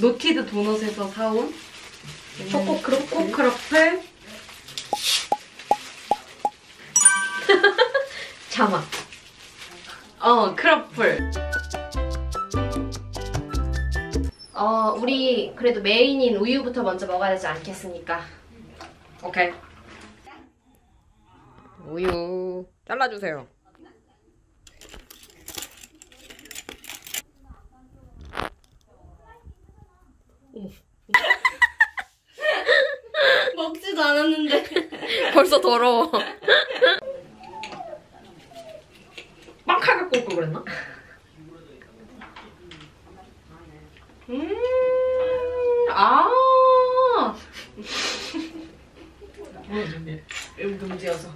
노티드 도넛에서 사온 초코? 초코 크로플 참아. 어 크로플 어, 우리 그래도 메인인 우유부터 먼저 먹어야 되지 않겠습니까? 오케이. 우유 잘라주세요. 먹지도 않았는데. 벌써 더러워. 빵하게 꽂고 그랬나? 음, 아. 여기 문제여서.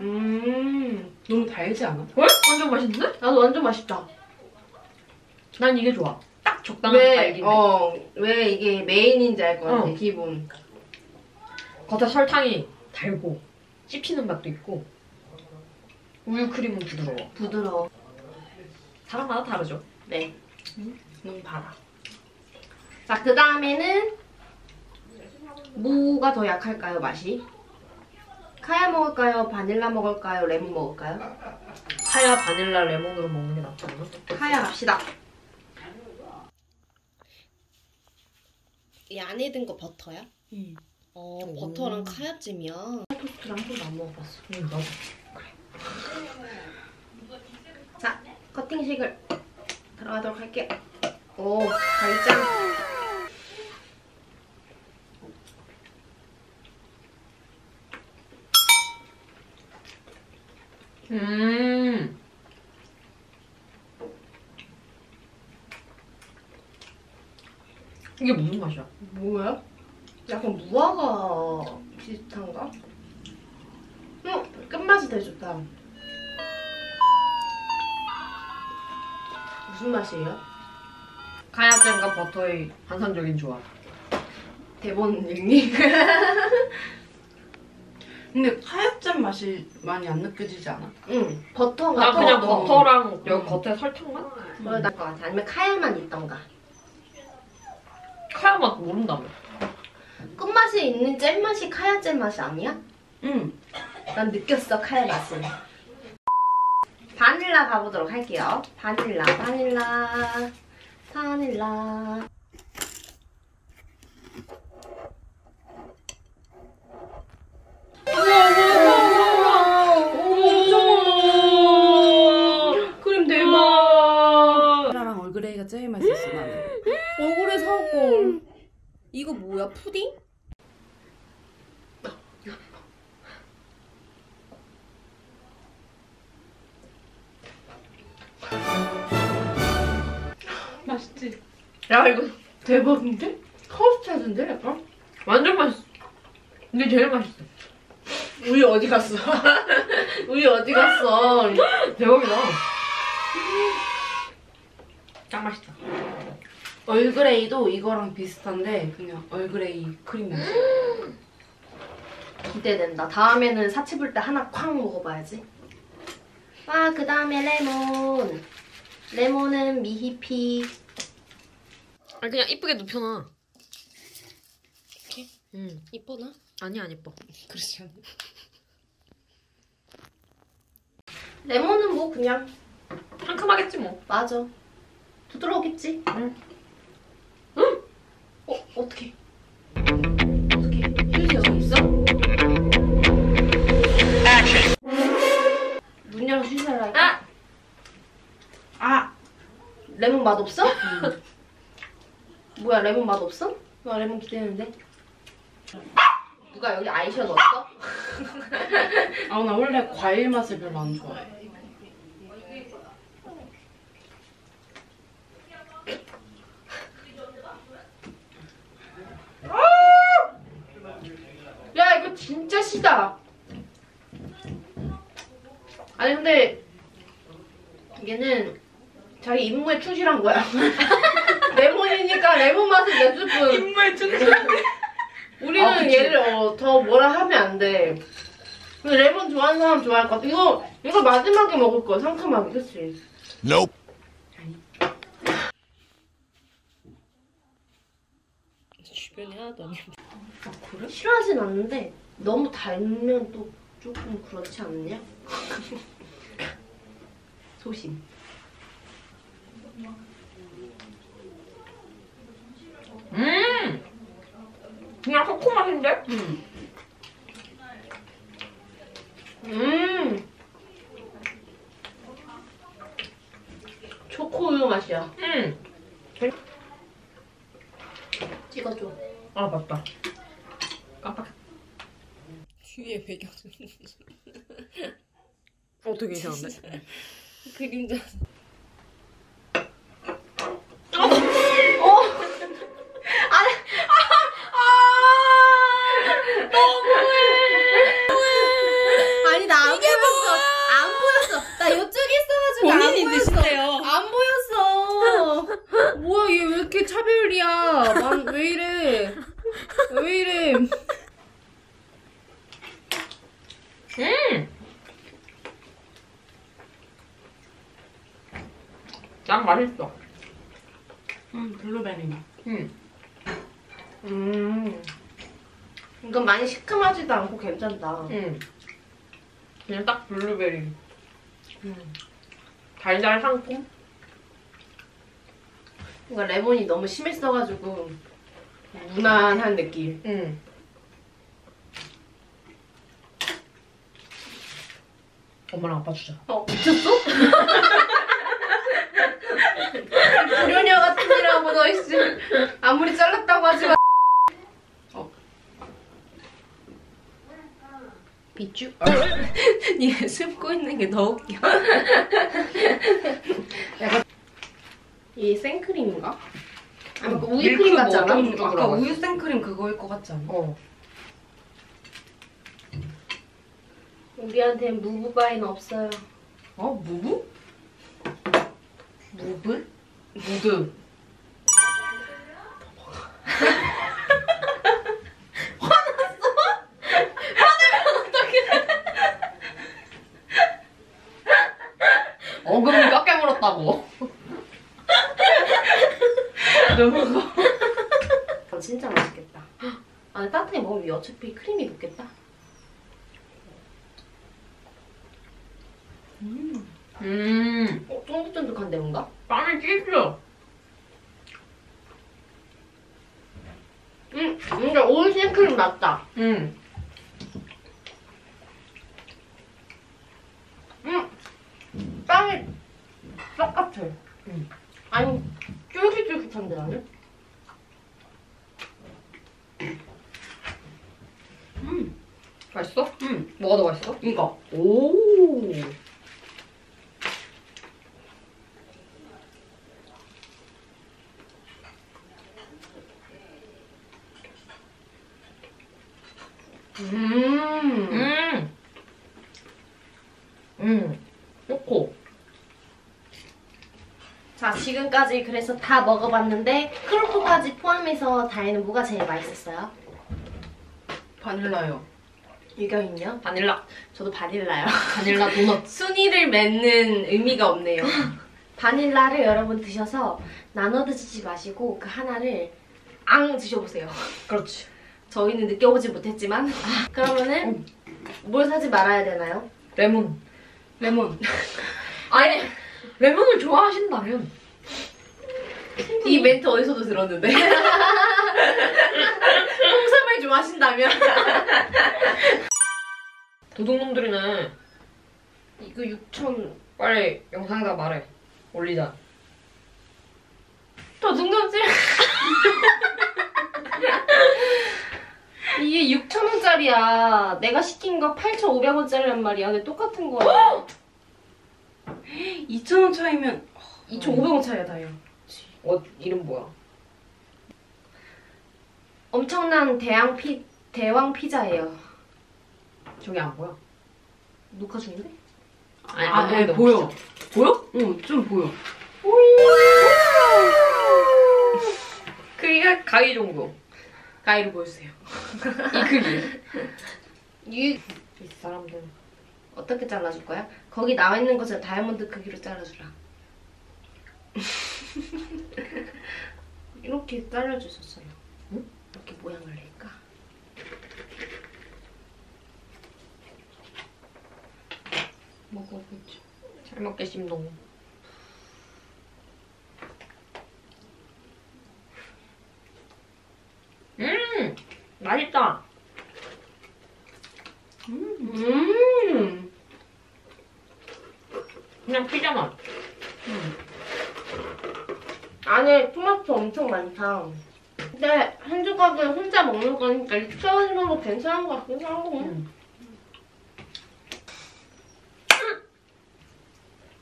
음, 너무 달지 않아? 왜? 완전 맛있는데? 나도 완전 맛있다. 난 이게 좋아. 딱 적당한 왜, 달기인데. 어, 왜 이게 메인인지 알 것 같아, 어. 기본. 겉에 설탕이 달고 씹히는 맛도 있고 우유 크림은 부드러워. 부드러워. 사람마다 다르죠. 네. 너무 달아. 자, 그 다음에는 뭐가 더 약할까요, 맛이? 카야 먹을까요? 바닐라 먹을까요? 레몬 먹을까요? 하야 바닐라 레몬으로 먹는 게 낫지 않나? 카야 갑시다. 이 안에 든 거 버터야? 응. 어, 오. 버터랑 카야찜이야. 토스트를 한 번도 안 먹어봤어. 응, 나도. 자, 커팅식을 들어가도록 할게요. 오, 달짱. 음. 이게 무슨 맛이야? 뭐야? 약간 무화과 비슷한가? 응, 끝맛이 되게 좋다. 무슨 맛이에요? 카야잼과 버터의 환상적인 조합. 대본 읽니? 근데 카야잼 맛이 많이 안 느껴지지 않아? 응, 버터가 나 그냥 더- 버터랑 여기 음. 겉에 설탕만? 더 나을 것 같아. 아니면 카야만 있던가. 카야 맛 모른다며. 끝맛이 있는 잼 맛이 카야 잼 맛이 아니야? 응. 난 느꼈어 카야 맛은. 바닐라 가보도록 할게요. 바닐라, 바닐라, 바닐라. 맛있지? 야 이거 대박인데? 커스터드인데, 약간? 완전 맛있어. 이게 제일 맛있어. 우유 어디 갔어? 우유 어디 갔어? 대박이다. 짱 맛있다. 얼그레이도 이거랑 비슷한데 그냥 얼그레이 크림 맛. 기대된다. 다음에는 사치 불때 하나 쾅 먹어봐야지. 와, 그 다음에 레몬. 레몬은 미히피. 아 그냥 이쁘게 눕혀놔. 이렇게? 응. 이쁘나? 아니 안 이뻐. 그렇지 않아. 레몬은 뭐 그냥 상큼하겠지 뭐. 맞아. 부드러우겠지? 응. 응? 어, 어떻게? 어떻게? 휴지가 있어? 문 열어 휴지를 할까? 아! 아! 레몬 맛 없어? 뭐야 레몬 맛 없어? 나 레몬 기대했는데. 누가 여기 아이셔 넣었어? 아, 나 원래 과일 맛을 별로 안 좋아해. 야 이거 진짜 시다. 아니 근데 얘는 자기 임무에 충실한 거야. 레몬이니까 레몬 맛을 냈을 뿐. 임무에 충실한데? 우리는 아, 그치. 얘를 어, 더 뭐라 하면 안 돼. 근데 레몬 좋아하는 사람 좋아할 것 같아. 이거, 이거 마지막에 먹을 거야. 상큼하게, 그치? Nope. 주변에 하나도 안 예뻐. 그래? 싫어하진 않는데, 너무 달면 또 조금 그렇지 않냐? 소심. 그냥 코코 맛인데? 음. 음. 초코 우유 맛이야. 음! 찍어줘. 아, 맞다. 깜빡. 뒤에 배경. 어, 되게 이상한데? 그림자. 아니 나 안 보였어. 안 보였어. 나 이쪽에 있어가지고 안 본인이 보였어. 드신대요. 안 보였어. 뭐야 얘 왜 이렇게 차별이야? 난왜 이래? 왜 이래? 음! 난 맛있어. 음 블루베리 맛. 음. 음. 이건 많이 시큼하지도 않고 괜찮다. 음. 그냥 딱 블루베리. 음. 달달 상품? 그러니까 레몬이 너무 심했어가지고 무난한 느낌. 음. 엄마랑 아빠 주자. 어 미쳤어? 불효녀 같으니라고 너 이씨. 아무리 잘랐다고 하지 마. 어. 비추? 얘 숨고 있는 게 더 웃겨. 약간 이 생크림인가? 아니 그 우유 크림 같지 않아? 뭐 어떤 아까 들어가 우유 생크림 그거일 것 같지 않아? 어. 우리한테 무브바인 없어요. 어? 무브? 무브? 무드. 어금니 꽉 깨물었다고. 너무 아, 진짜 맛있겠다. 아, 근데 따뜻하게 먹으면 어차피 크림이 녹겠다. 음, 어, 쫀득쫀득한데 뭔가? 빵이 찢겨. 음, 근데 올 생크림 맞다. 음. 음, 빵이 똑같아. 음. 아니, 쫄깃쫄깃한데 나는? 맛있어? 응. 뭐가 더 맛있어? 이거. 오. 음. 음. 음. 초코. 자, 지금까지 그래서 다 먹어봤는데 크로코까지 포함해서 다혜는 뭐가 제일 맛있었어요? 바닐라요. 유경은요? 바닐라. 저도 바닐라요. 바닐라 도넛. 순위를 맺는 의미가 없네요. 바닐라를 여러분 드셔서 나눠 드시지 마시고 그 하나를 앙 드셔보세요. 그렇지. 저희는 느껴보지 못했지만 그러면은 뭘 사지 말아야 되나요? 레몬. 레몬. 아니, 레몬을 좋아하신다면. 이 멘트 어디서도 들었는데. 홍삼을 좋아하신다면. 도둑놈들이네. 이거 6천 빨리 영상에다 말해. 올리자. 도둑놈질. 이게 6천원짜리야. 내가 시킨 거 8,500원짜리란 말이야. 근데 똑같은 거야. 2,000원 차이면 2,500원 차이야 다요 어, 이름 뭐야? 엄청난 대왕 피 대왕 피자예요 저기 안 보여? 녹화 중인데? 아니, 아, 안 네, 보이는데 보여. 진짜. 보여? 응, 좀 보여. 크기가 가위 정도. 가위로 보여주세요 이 크기. 유, 이 사람들. 어떻게 잘라줄 거야? 거기 나와 있는 것을 다이아몬드 크기로 잘라주라. 이렇게 잘라주셨어요. 응? 이렇게 모양을 낼까? 먹어보자. 잘 먹겠습니다. 음! 맛있다. 음. 그냥 피자 맛. 안에 토마토 엄청 많다. 근데 한 조각을 혼자 먹는 거니까 익혀지면 뭐 괜찮은 것 같기도 하고. 음.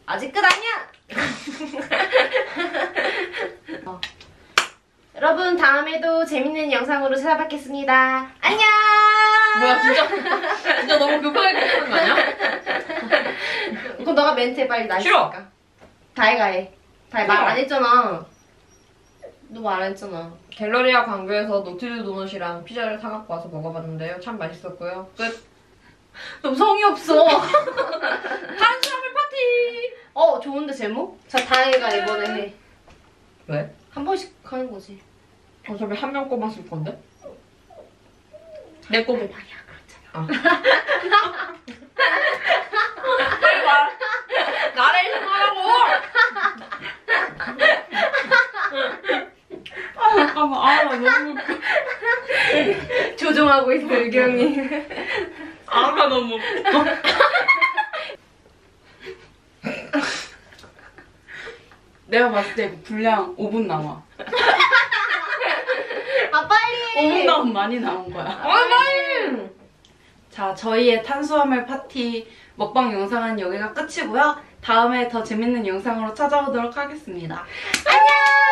아직 끝 아니야! 어. 여러분 다음에도 재밌는 영상으로 찾아뵙겠습니다. 안녕! 뭐야, 진짜? 진짜 너무 급하게 끝나는 거 아니야? 그럼 너가 멘트 해 빨리 나 싫어. 있으니까. 다혜가 해. 다혜 말 싫어. 안 했잖아. 너말안 했잖아. 갤러리아 광교에서 노티드 도넛이랑 피자를 사갖고 와서 먹어봤는데요. 참 맛있었고요. 끝. 좀 성의 없어. 탄수화물 파티! 어 좋은데 제목? 자 다혜가 이번에 해. 왜? 한 번씩 하는 거지. 어차피 한명쓸 건데? 내 꼽아. 아니야 그렇잖아. 아. 빨리 와. 나레이션 하라고! 아 잠깐만 아 너무 웃겨. 조종 하고 있어 의경이. 아가 너무. 내가 봤을 때 분량 5분 남아. 아 빨리. 5분 남은 많이 나온 거야. 아, 빨리! 자, 저희의 탄수화물 파티 먹방 영상은 여기가 끝이고요. 다음에 더 재밌는 영상으로 찾아오도록 하겠습니다. 안녕.